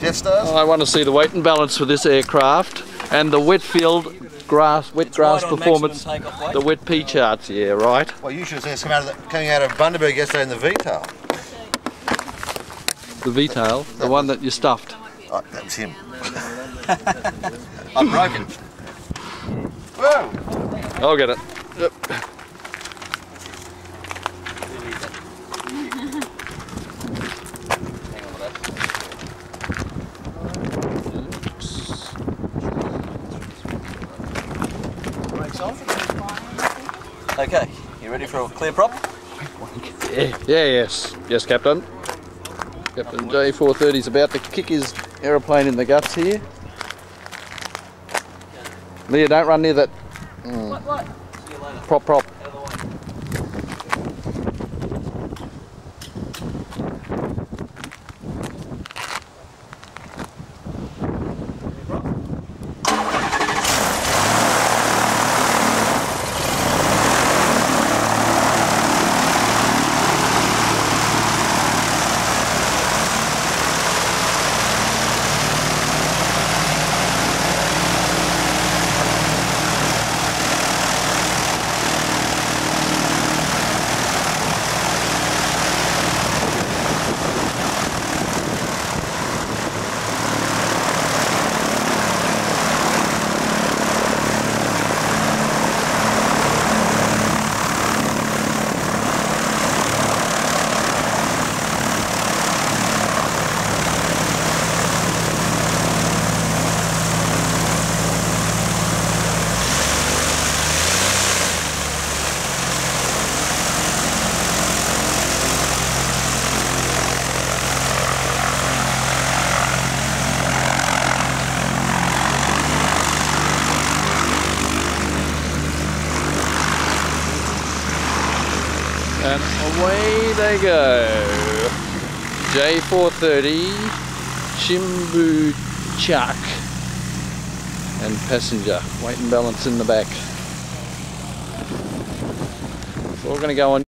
Stars? Oh, I want to see the weight and balance for this aircraft and the wet field grass, wet grass right performance, maximum takeoff weight. the wet P charts. Yeah, right. Well, you should have seen us come out of the, coming out of Bundaberg yesterday in the V-tail. The V-tail, the one that you stuffed. Oh, that was him. I'm broken. Whoa! I'll get it. Yep. Okay, you ready for a clear prop? Yeah, yeah, yes. Yes, Captain. Captain J430 is about to kick his aeroplane in the guts here. Leah, don't run near that. Mm. See you later. Prop, prop. And away they go. J430, Chimbu Chuck, and passenger. Weight and balance in the back. So we're going to go on.